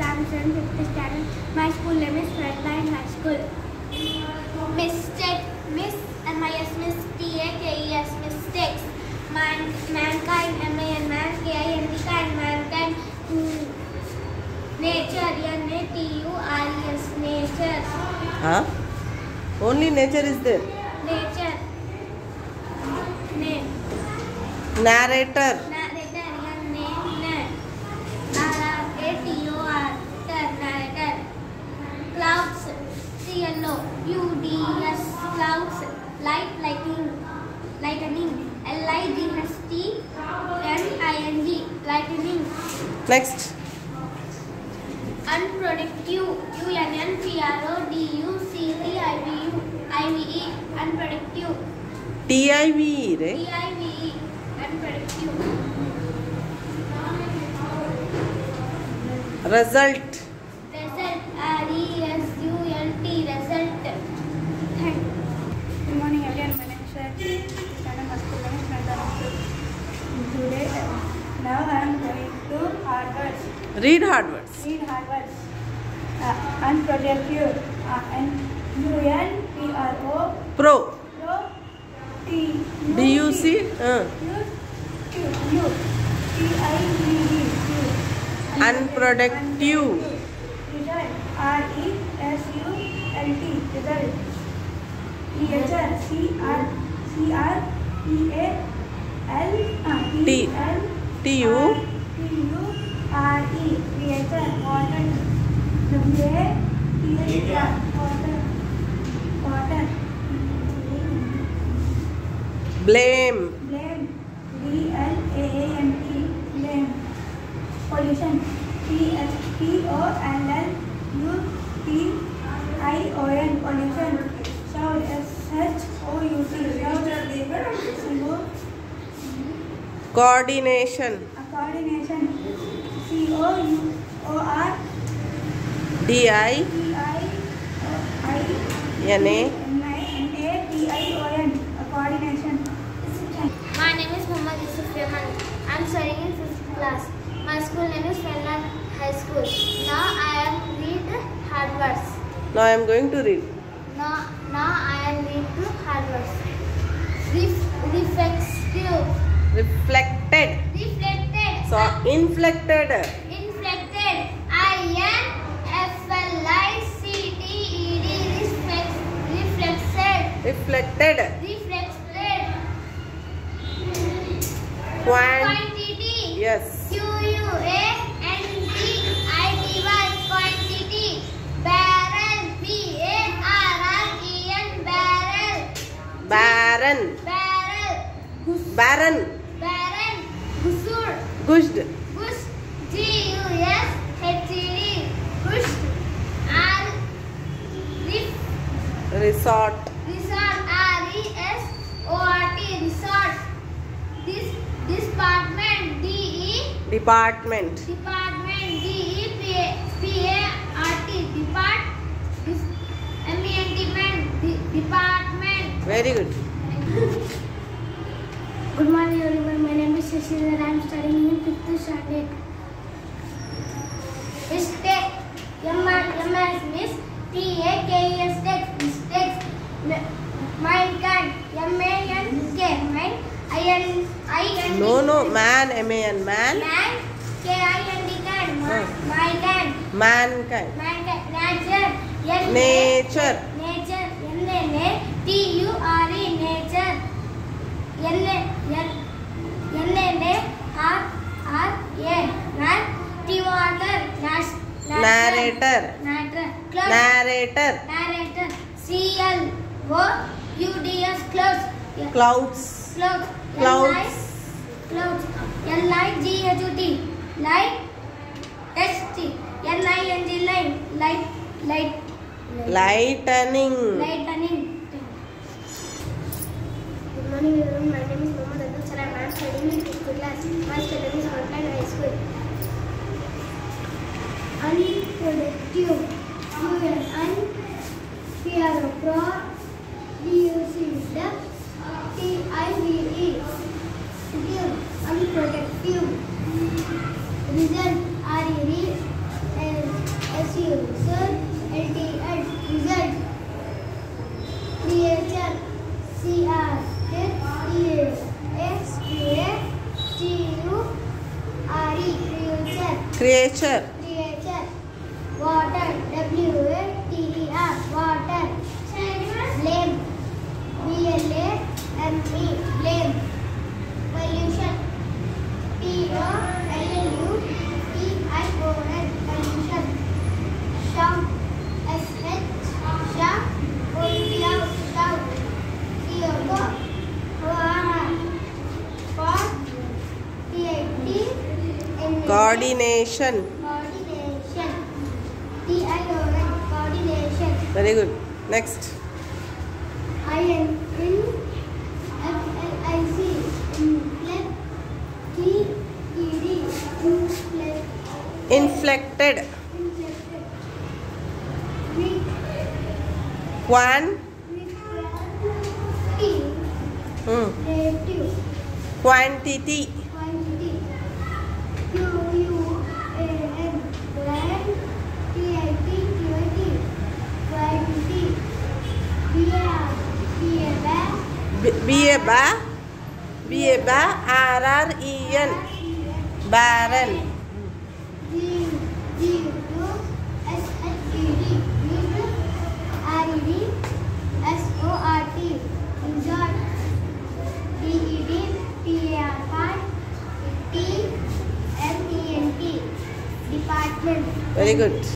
I'm fifth standard. My school name is Frontline High School. Mistake, Miss M-I-S, Miss T-A-K-E-S, mistakes. Man, mankind, M-A-N, man, K-I-N-D, kind, mankind. Mm, Nature, N-A-T-U-R-E-S, nature. Huh? Only nature is there. Nature. Name. Narrator. Narrator, Clouds, C-L-O-U-D-S, clouds. Light, lightning, lightning. L-I-G-H-T-N-I-N-G, lightning. Next. Unproductive, U-N-N-P-R-O-D-U-C-T-I-V-U, I-V-E, unproductive. T-I-V-E, right? T-I-V-E, unproductive. Result, R-E-S-U-L-T, result. Thank you. Good morning everyone. My name is Shweti. Standard my school name is Nandana. Today, now I am going to hard. Read hard words. Read hard words. Uh, unproductive. Uh, N U N P R O Pro. Pro T U D-U-C. Uh. U Q U T I V E. Unproductive. Result. R E S U L T. Result. Creature. C R C R E A L uh, T. L. T U R E. Creature. Water. W A T H R. Water. Water. Blame. Blame. B L A M E. Blame. Pollution. P L P O L L U T I O N. Pollution. Shout. S H O U T. Symbol. Coordination. A coordination. C O U O R D-I. T I O I N-A. N I N A T I O N. A coordination. My name is Muhammad Yusuf Rahman. I am studying in 5th class. My school name is Fenland High School. Now I am read hard words. Now I am going to read. Now, now I am read to hard words. Ref, reflexive, Reflected. reflected, So, inflected. inflected. I N F L I C T E D. Reflected. reflexed. Quant. Quantity. Yes. Q U A N T I T Y quantity barrel B A R R E N barrel Barren. barrel Barren. Baron. Gusur. Gusd. Gusd. Resort. Resort. R-E-S-O-R-T. Resort. This. Department. D-E. Department. Department. D-E-P-A-R-T. Depart. Depart. Department. Very good. Name is Shashidhar. I am studying in fifth standard. Mistake. M M S Miss T A K E S text mistakes. M- Mankind. M A N K man. I N I N D. No, no. Man. M-A-N. Man. Man. K I N D can. Huh. Mankind. Mankind. Mankind. Nature. Nature. Nature. N N A T U R E. Nature. N Nat. T water. Nas. Narrator. Narrator. Close. Narrator. Narrator. C L O U D S. Close. Clouds. Clouds. Clouds. Clouds. L I G H U T. Light. S T. morning everyone. My name is Mohammad Abdul Salam. I am studying in fifth class. My name is Frontline High School. Unproductive. U N un. P R O pro. literature Coordination. Coordination. Coordination. Very good. Next. I N N F L I C. Inflect. T E D. Inflect. Inflected. One. Hmm. Quantity. Mm. Quantity. B A ba B A ba R R E N barren Very good.